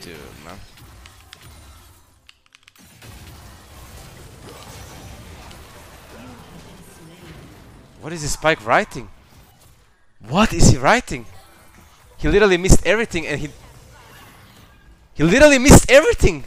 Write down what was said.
Dude, man. What is this Pyke writing? What is he writing? He literally missed everything and he... He literally missed everything!